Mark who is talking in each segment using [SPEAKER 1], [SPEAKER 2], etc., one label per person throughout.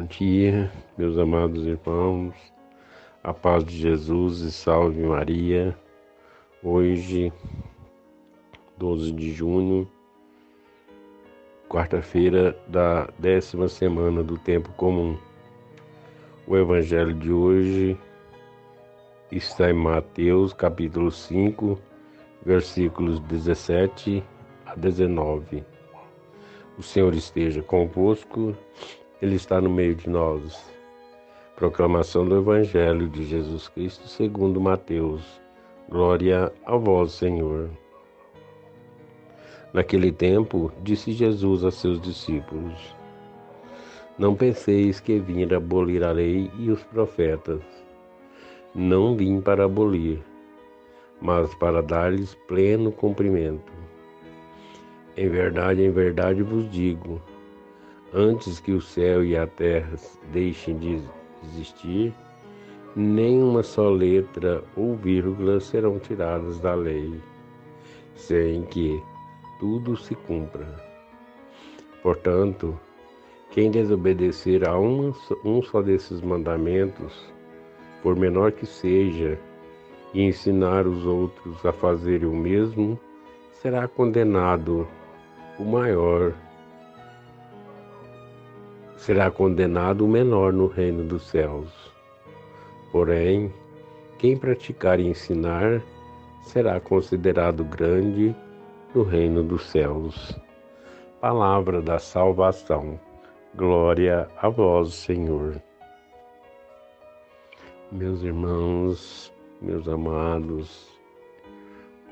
[SPEAKER 1] Bom dia, meus amados irmãos, a paz de Jesus e salve Maria. Hoje, 12 de junho, quarta-feira da décima semana do tempo comum. O evangelho de hoje está em Mateus, capítulo 5, versículos 17 a 19. O Senhor esteja convosco ele está no meio de nós. Proclamação do Evangelho de Jesus Cristo segundo Mateus. Glória a vós, Senhor. Naquele tempo, disse Jesus a seus discípulos: Não penseis que vim abolir a lei e os profetas. Não vim para abolir, mas para dar-lhes pleno cumprimento. Em verdade, em verdade vos digo, Antes que o céu e a terra deixem de existir, nem uma só letra ou vírgula serão tiradas da lei, sem que tudo se cumpra. Portanto, quem desobedecer a um, um só desses mandamentos, por menor que seja, e ensinar os outros a fazerem o mesmo, será condenado o maior será condenado o menor no reino dos céus. Porém, quem praticar e ensinar será considerado grande no reino dos céus. Palavra da salvação. Glória a vós, Senhor. Meus irmãos, meus amados,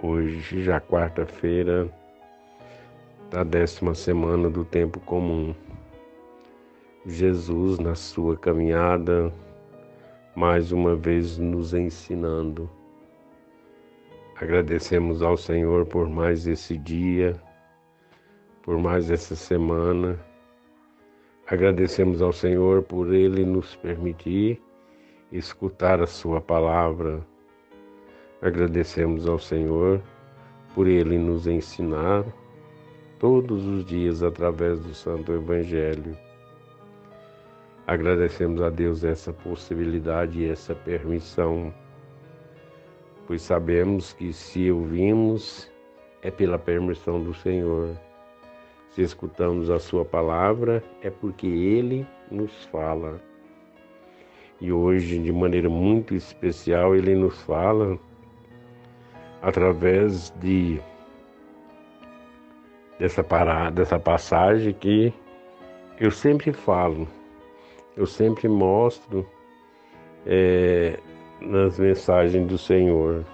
[SPEAKER 1] hoje já quarta-feira da décima semana do tempo comum. Jesus, na sua caminhada, mais uma vez nos ensinando. Agradecemos ao Senhor por mais esse dia, por mais essa semana. Agradecemos ao Senhor por Ele nos permitir escutar a Sua palavra. Agradecemos ao Senhor por Ele nos ensinar todos os dias através do Santo Evangelho. Agradecemos a Deus essa possibilidade e essa permissão, pois sabemos que se ouvimos é pela permissão do Senhor. Se escutamos a Sua palavra é porque Ele nos fala. E hoje, de maneira muito especial, Ele nos fala através de dessa parada, dessa passagem que eu sempre falo eu sempre mostro é, nas mensagens do Senhor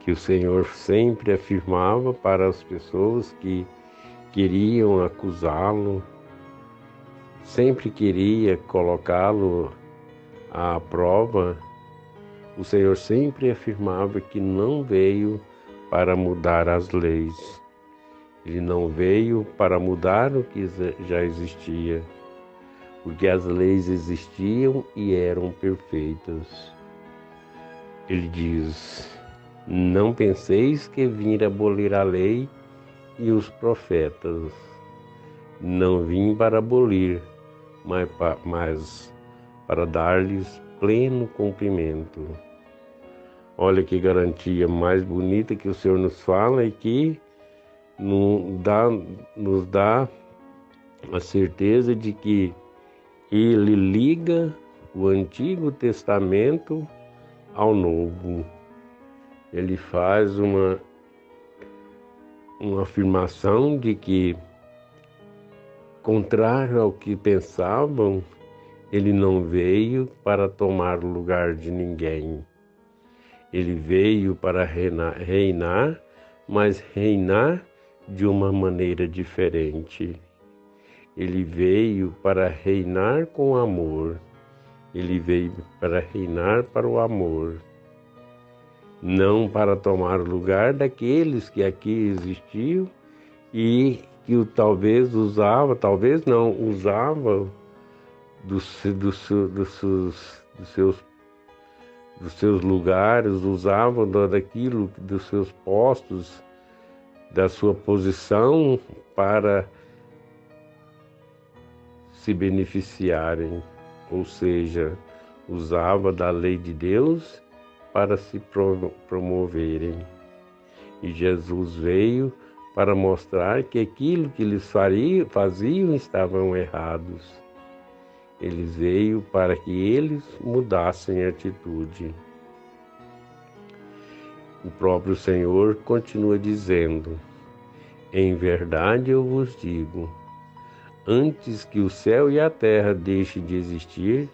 [SPEAKER 1] que o Senhor sempre afirmava para as pessoas que queriam acusá-lo, sempre queria colocá-lo à prova. O Senhor sempre afirmava que não veio para mudar as leis. Ele não veio para mudar o que já existia porque as leis existiam e eram perfeitas. Ele diz: Não penseis que vim abolir a lei e os profetas. Não vim para abolir, mas, mas para dar-lhes pleno cumprimento. Olha que garantia mais bonita que o Senhor nos fala e que dá, nos dá a certeza de que ele liga o Antigo Testamento ao Novo. Ele faz uma, uma afirmação de que, contrário ao que pensavam, ele não veio para tomar o lugar de ninguém. Ele veio para reinar, reinar, mas reinar de uma maneira diferente. Ele veio para reinar com amor. Ele veio para reinar para o amor, não para tomar o lugar daqueles que aqui existiam e que o talvez usava, talvez não usava dos, dos, dos, dos seus dos seus lugares, usavam daquilo, dos seus postos, da sua posição para se beneficiarem, ou seja, usava da lei de Deus para se promoverem. E Jesus veio para mostrar que aquilo que eles faziam estavam errados. Ele veio para que eles mudassem atitude. O próprio Senhor continua dizendo: Em verdade eu vos digo, antes que o céu e a terra deixem de existir,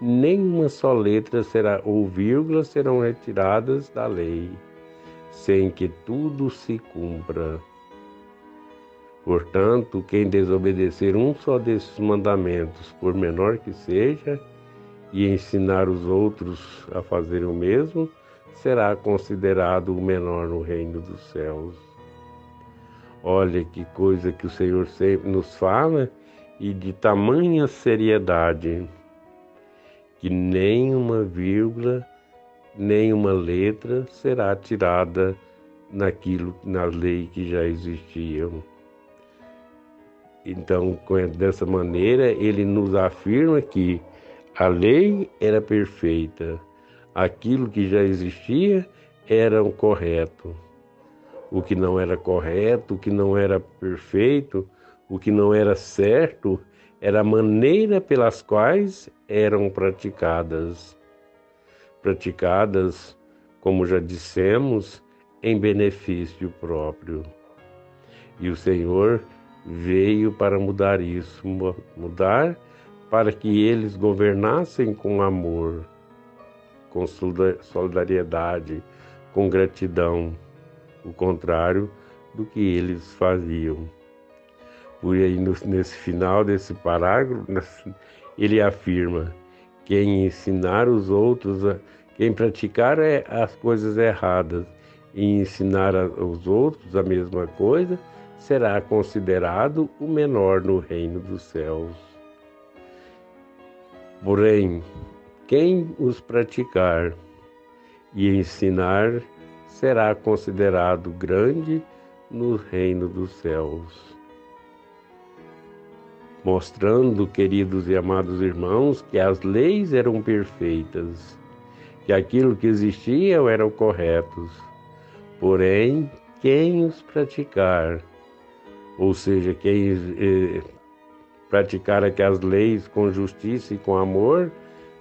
[SPEAKER 1] nenhuma só letra será ou vírgula serão retiradas da lei, sem que tudo se cumpra. Portanto, quem desobedecer um só desses mandamentos, por menor que seja, e ensinar os outros a fazer o mesmo, será considerado o menor no reino dos céus. Olha que coisa que o Senhor sempre nos fala e de tamanha seriedade que nem uma vírgula, nem uma letra será tirada naquilo na lei que já existiam. Então, dessa maneira, ele nos afirma que a lei era perfeita, aquilo que já existia era o correto. O que não era correto, o que não era perfeito, o que não era certo, era a maneira pelas quais eram praticadas. Praticadas, como já dissemos, em benefício próprio. E o Senhor veio para mudar isso, mudar para que eles governassem com amor, com solidariedade, com gratidão, o contrário do que eles faziam. Por aí, nesse final desse parágrafo, ele afirma: quem ensinar os outros, quem praticar é as coisas erradas e ensinar aos outros a mesma coisa, será considerado o menor no reino dos céus. Porém, quem os praticar e ensinar será considerado grande no reino dos céus. Mostrando, queridos e amados irmãos, que as leis eram perfeitas, que aquilo que existia eram corretos. Porém, quem os praticar ou seja, quem eh, praticar aquelas leis com justiça e com amor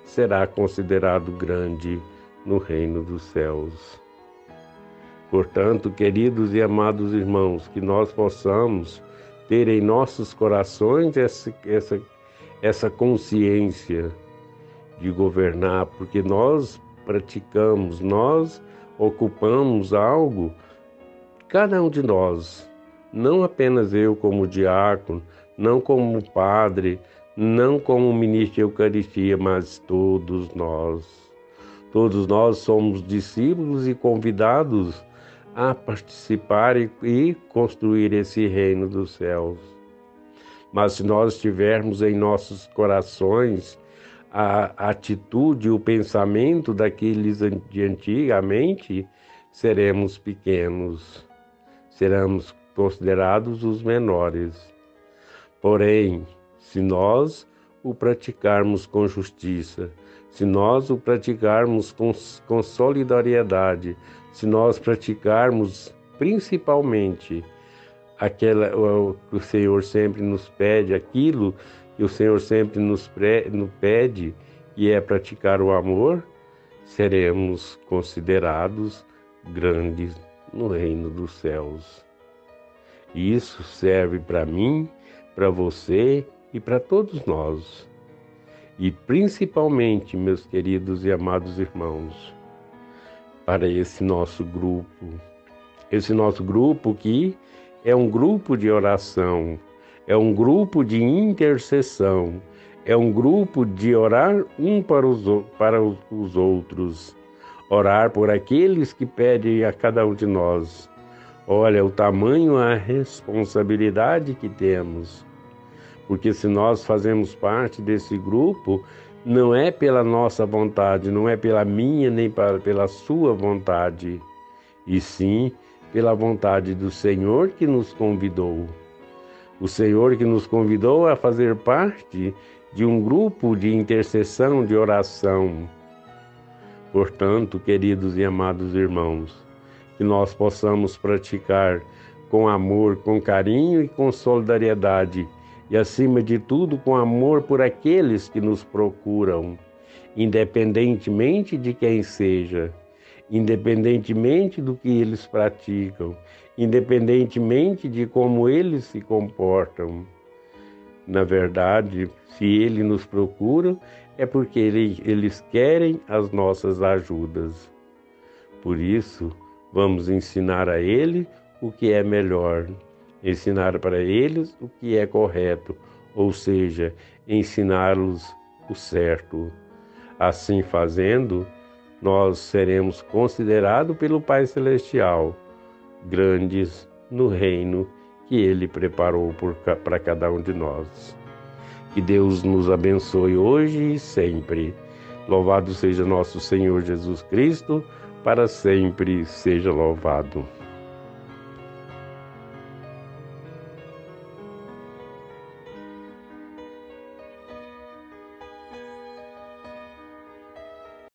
[SPEAKER 1] será considerado grande no reino dos céus. Portanto, queridos e amados irmãos, que nós possamos ter em nossos corações essa, essa, essa consciência de governar, porque nós praticamos, nós ocupamos algo, cada um de nós, não apenas eu como diácono, não como padre, não como ministro de Eucaristia, mas todos nós. Todos nós somos discípulos e convidados a participar e construir esse reino dos céus. Mas se nós tivermos em nossos corações a atitude, o pensamento daqueles de antigamente, seremos pequenos, seremos considerados os menores. Porém, se nós o praticarmos com justiça, se nós o praticarmos com, com solidariedade, se nós praticarmos principalmente aquela o que o Senhor sempre nos pede, aquilo que o Senhor sempre nos, pre, nos pede, que é praticar o amor, seremos considerados grandes no reino dos céus. E isso serve para mim, para você e para todos nós. E principalmente, meus queridos e amados irmãos, para esse nosso grupo. Esse nosso grupo que é um grupo de oração, é um grupo de intercessão, é um grupo de orar um para os, para os outros, orar por aqueles que pedem a cada um de nós Olha o tamanho, a responsabilidade que temos. Porque se nós fazemos parte desse grupo, não é pela nossa vontade, não é pela minha nem pela sua vontade, e sim pela vontade do Senhor que nos convidou. O Senhor que nos convidou a fazer parte de um grupo de intercessão, de oração. Portanto, queridos e amados irmãos, que nós possamos praticar com amor, com carinho e com solidariedade, e acima de tudo, com amor por aqueles que nos procuram, independentemente de quem seja, independentemente do que eles praticam, independentemente de como eles se comportam. Na verdade, se ele nos procura, é porque ele, eles querem as nossas ajudas. Por isso, vamos ensinar a ele o que é melhor, ensinar para eles o que é correto, ou seja, ensiná-los o certo. Assim fazendo, nós seremos considerados pelo Pai Celestial grandes no reino que Ele preparou para cada um de nós. Que Deus nos abençoe hoje e sempre. Louvado seja nosso Senhor Jesus Cristo, para sempre seja louvado.